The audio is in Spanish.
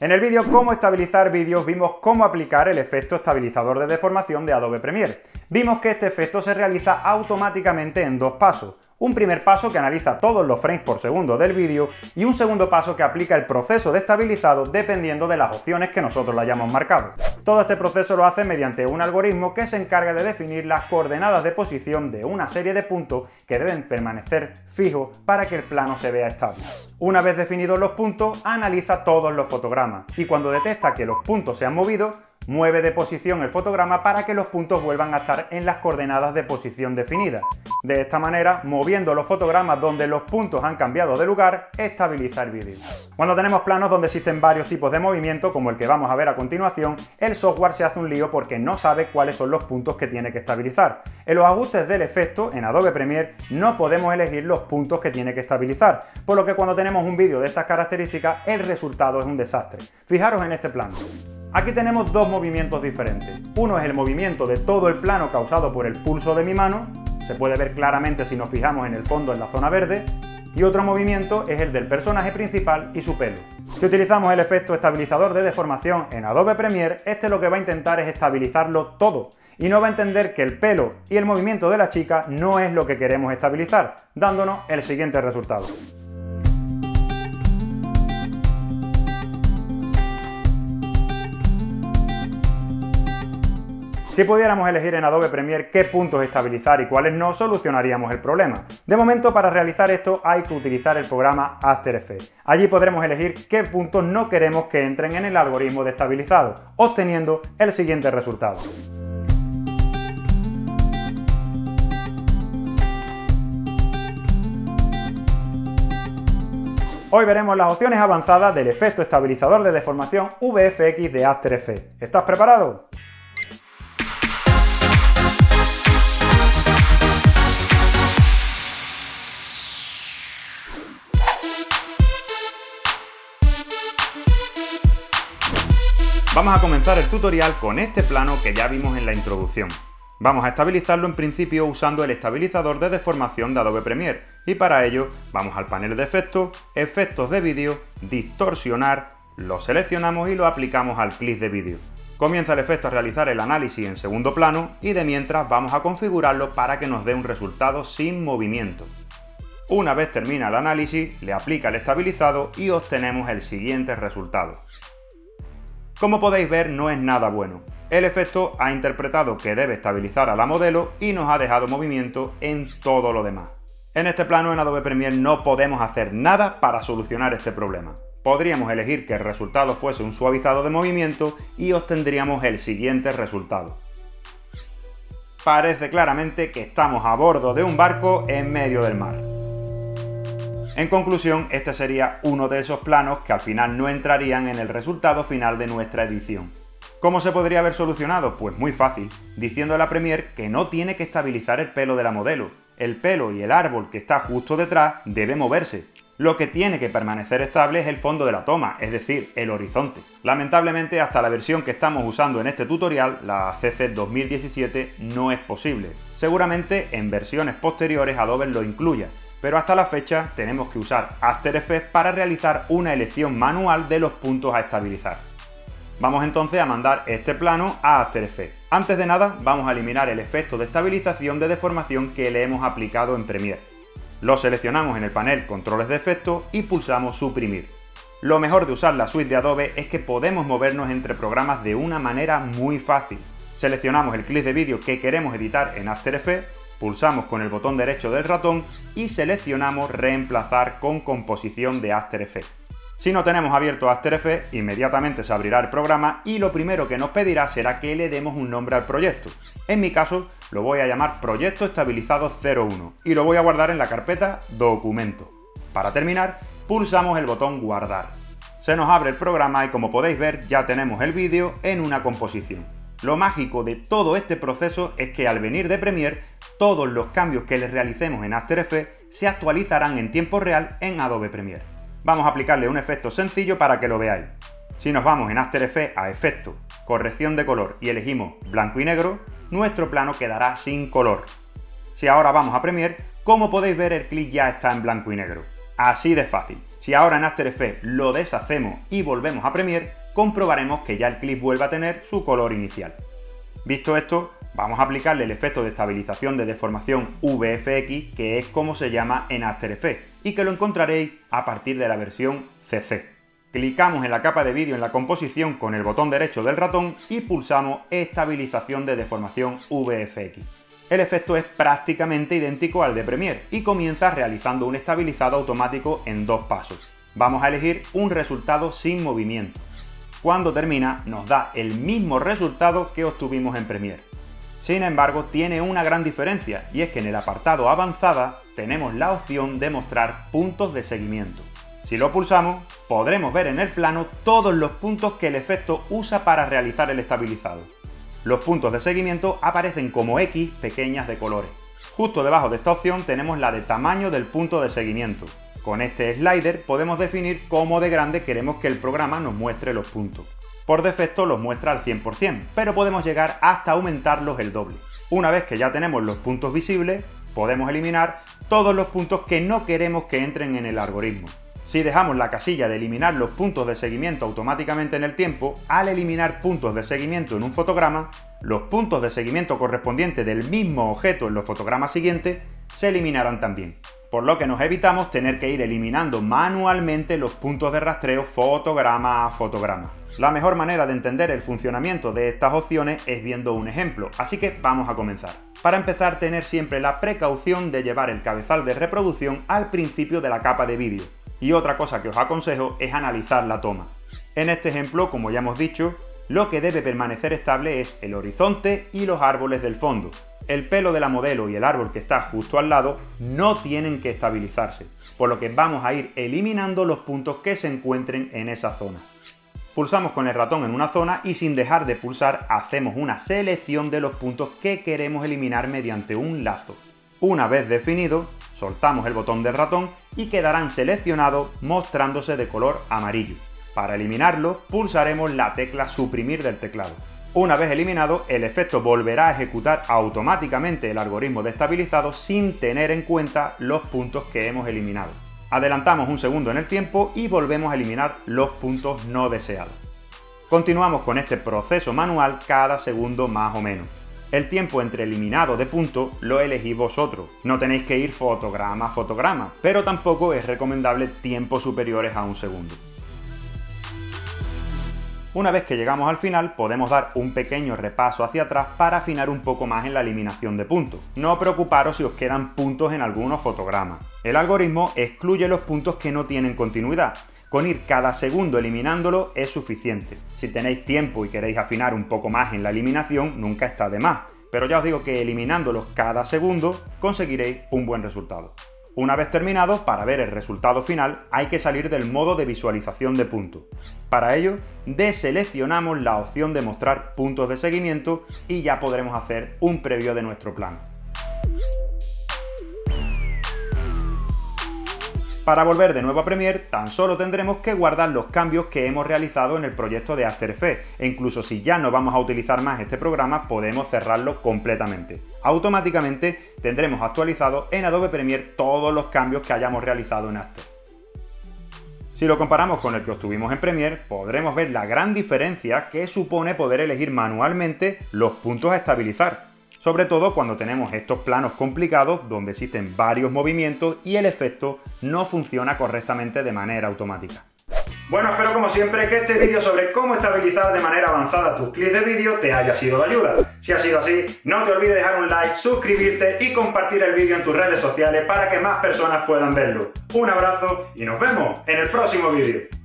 En el vídeo Cómo estabilizar vídeos vimos cómo aplicar el efecto estabilizador de deformación de Adobe Premiere. Vimos que este efecto se realiza automáticamente en dos pasos. Un primer paso que analiza todos los frames por segundo del vídeo y un segundo paso que aplica el proceso de estabilizado dependiendo de las opciones que nosotros le hayamos marcado. Todo este proceso lo hace mediante un algoritmo que se encarga de definir las coordenadas de posición de una serie de puntos que deben permanecer fijos para que el plano se vea estable. Una vez definidos los puntos, analiza todos los fotogramas y cuando detecta que los puntos se han movido, mueve de posición el fotograma para que los puntos vuelvan a estar en las coordenadas de posición definidas. De esta manera, moviendo los fotogramas donde los puntos han cambiado de lugar, estabiliza el vídeo. Cuando tenemos planos donde existen varios tipos de movimiento, como el que vamos a ver a continuación, el software se hace un lío porque no sabe cuáles son los puntos que tiene que estabilizar. En los ajustes del efecto, en Adobe Premiere, no podemos elegir los puntos que tiene que estabilizar, por lo que cuando tenemos un vídeo de estas características, el resultado es un desastre. Fijaros en este plano. Aquí tenemos dos movimientos diferentes. Uno es el movimiento de todo el plano causado por el pulso de mi mano, se puede ver claramente si nos fijamos en el fondo en la zona verde, y otro movimiento es el del personaje principal y su pelo. Si utilizamos el efecto estabilizador de deformación en Adobe Premiere, este lo que va a intentar es estabilizarlo todo, y no va a entender que el pelo y el movimiento de la chica no es lo que queremos estabilizar, dándonos el siguiente resultado. Si pudiéramos elegir en Adobe Premiere qué puntos estabilizar y cuáles no, solucionaríamos el problema. De momento, para realizar esto hay que utilizar el programa After Effects. Allí podremos elegir qué puntos no queremos que entren en el algoritmo de estabilizado, obteniendo el siguiente resultado. Hoy veremos las opciones avanzadas del efecto estabilizador de deformación VFX de After Effects. ¿Estás preparado? Vamos a comenzar el tutorial con este plano que ya vimos en la introducción. Vamos a estabilizarlo en principio usando el estabilizador de deformación de Adobe Premiere y para ello vamos al panel de efectos, efectos de vídeo, distorsionar, lo seleccionamos y lo aplicamos al clip de vídeo. Comienza el efecto a realizar el análisis en segundo plano y de mientras vamos a configurarlo para que nos dé un resultado sin movimiento. Una vez termina el análisis, le aplica el estabilizado y obtenemos el siguiente resultado. Como podéis ver no es nada bueno. El efecto ha interpretado que debe estabilizar a la modelo y nos ha dejado movimiento en todo lo demás. En este plano en Adobe Premiere no podemos hacer nada para solucionar este problema. Podríamos elegir que el resultado fuese un suavizado de movimiento y obtendríamos el siguiente resultado. Parece claramente que estamos a bordo de un barco en medio del mar. En conclusión, este sería uno de esos planos que al final no entrarían en el resultado final de nuestra edición. ¿Cómo se podría haber solucionado? Pues muy fácil, diciendo a la Premiere que no tiene que estabilizar el pelo de la modelo. El pelo y el árbol que está justo detrás debe moverse. Lo que tiene que permanecer estable es el fondo de la toma, es decir, el horizonte. Lamentablemente, hasta la versión que estamos usando en este tutorial, la CC 2017, no es posible. Seguramente en versiones posteriores Adobe lo incluya, pero hasta la fecha tenemos que usar After Effects para realizar una elección manual de los puntos a estabilizar. Vamos entonces a mandar este plano a After Effects. Antes de nada, vamos a eliminar el efecto de estabilización de deformación que le hemos aplicado en Premiere. Lo seleccionamos en el panel Controles de efecto y pulsamos Suprimir. Lo mejor de usar la suite de Adobe es que podemos movernos entre programas de una manera muy fácil. Seleccionamos el clip de vídeo que queremos editar en After Effects Pulsamos con el botón derecho del ratón y seleccionamos Reemplazar con composición de After Effects. Si no tenemos abierto After Effects, inmediatamente se abrirá el programa y lo primero que nos pedirá será que le demos un nombre al proyecto. En mi caso, lo voy a llamar Proyecto Estabilizado 01 y lo voy a guardar en la carpeta Documento. Para terminar, pulsamos el botón Guardar. Se nos abre el programa y como podéis ver ya tenemos el vídeo en una composición. Lo mágico de todo este proceso es que al venir de Premiere todos los cambios que les realicemos en After Effects se actualizarán en tiempo real en Adobe Premiere. Vamos a aplicarle un efecto sencillo para que lo veáis. Si nos vamos en After Effects a Efecto, Corrección de color y elegimos Blanco y Negro, nuestro plano quedará sin color. Si ahora vamos a Premiere, como podéis ver el clip ya está en blanco y negro. Así de fácil. Si ahora en After Effects lo deshacemos y volvemos a Premiere, comprobaremos que ya el clip vuelve a tener su color inicial. Visto esto, vamos a aplicarle el efecto de estabilización de deformación VFX, que es como se llama en After Effects, y que lo encontraréis a partir de la versión CC. Clicamos en la capa de vídeo en la composición con el botón derecho del ratón y pulsamos Estabilización de deformación VFX. El efecto es prácticamente idéntico al de Premiere y comienza realizando un estabilizado automático en dos pasos. Vamos a elegir un resultado sin movimiento. Cuando termina nos da el mismo resultado que obtuvimos en Premiere. Sin embargo, tiene una gran diferencia y es que en el apartado avanzada tenemos la opción de mostrar puntos de seguimiento. Si lo pulsamos, podremos ver en el plano todos los puntos que el efecto usa para realizar el estabilizado. Los puntos de seguimiento aparecen como X pequeñas de colores. Justo debajo de esta opción tenemos la de tamaño del punto de seguimiento. Con este slider podemos definir cómo de grande queremos que el programa nos muestre los puntos. Por defecto los muestra al 100%, pero podemos llegar hasta aumentarlos el doble. Una vez que ya tenemos los puntos visibles, podemos eliminar todos los puntos que no queremos que entren en el algoritmo. Si dejamos la casilla de eliminar los puntos de seguimiento automáticamente en el tiempo, al eliminar puntos de seguimiento en un fotograma, los puntos de seguimiento correspondientes del mismo objeto en los fotogramas siguientes se eliminarán también. Por lo que nos evitamos tener que ir eliminando manualmente los puntos de rastreo fotograma a fotograma. La mejor manera de entender el funcionamiento de estas opciones es viendo un ejemplo, así que vamos a comenzar. Para empezar, tener siempre la precaución de llevar el cabezal de reproducción al principio de la capa de vídeo, y otra cosa que os aconsejo es analizar la toma. En este ejemplo, como ya hemos dicho, lo que debe permanecer estable es el horizonte y los árboles del fondo. El pelo de la modelo y el árbol que está justo al lado no tienen que estabilizarse, por lo que vamos a ir eliminando los puntos que se encuentren en esa zona. Pulsamos con el ratón en una zona y sin dejar de pulsar hacemos una selección de los puntos que queremos eliminar mediante un lazo. Una vez definido, soltamos el botón del ratón y quedarán seleccionados mostrándose de color amarillo. Para eliminarlo, pulsaremos la tecla suprimir del teclado. Una vez eliminado, el efecto volverá a ejecutar automáticamente el algoritmo de estabilizado sin tener en cuenta los puntos que hemos eliminado. Adelantamos un segundo en el tiempo y volvemos a eliminar los puntos no deseados. Continuamos con este proceso manual cada segundo más o menos. El tiempo entre eliminado de punto lo elegís vosotros. No tenéis que ir fotograma a fotograma, pero tampoco es recomendable tiempos superiores a un segundo. Una vez que llegamos al final, podemos dar un pequeño repaso hacia atrás para afinar un poco más en la eliminación de puntos. No preocuparos si os quedan puntos en algunos fotogramas. El algoritmo excluye los puntos que no tienen continuidad, con ir cada segundo eliminándolo es suficiente. Si tenéis tiempo y queréis afinar un poco más en la eliminación, nunca está de más. Pero ya os digo que eliminándolos cada segundo conseguiréis un buen resultado. Una vez terminado, para ver el resultado final, hay que salir del modo de visualización de puntos. Para ello, deseleccionamos la opción de mostrar puntos de seguimiento y ya podremos hacer un previo de nuestro plan. Para volver de nuevo a Premiere, tan solo tendremos que guardar los cambios que hemos realizado en el proyecto de After Effects, e incluso si ya no vamos a utilizar más este programa, podemos cerrarlo completamente. Automáticamente tendremos actualizado en Adobe Premiere todos los cambios que hayamos realizado en After. Si lo comparamos con el que obtuvimos en Premiere, podremos ver la gran diferencia que supone poder elegir manualmente los puntos a estabilizar, sobre todo cuando tenemos estos planos complicados donde existen varios movimientos y el efecto no funciona correctamente de manera automática. Bueno, espero como siempre que este vídeo sobre cómo estabilizar de manera avanzada tus clips de vídeo te haya sido de ayuda. Si ha sido así, no te olvides dejar un like, suscribirte y compartir el vídeo en tus redes sociales para que más personas puedan verlo. Un abrazo y nos vemos en el próximo vídeo.